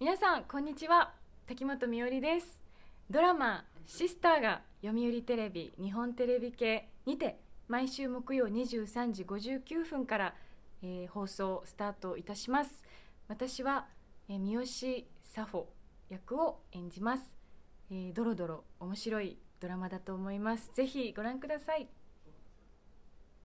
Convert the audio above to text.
皆さんこんにちは。滝本美織です。ドラマシスターが読売テレビ日本テレビ系にて毎週木曜23時59分から、えー放送スタートいたします。私は、えー三好佐穂役を演じます、えードロドロ面白いドラマだと思います。ぜひご覧ください。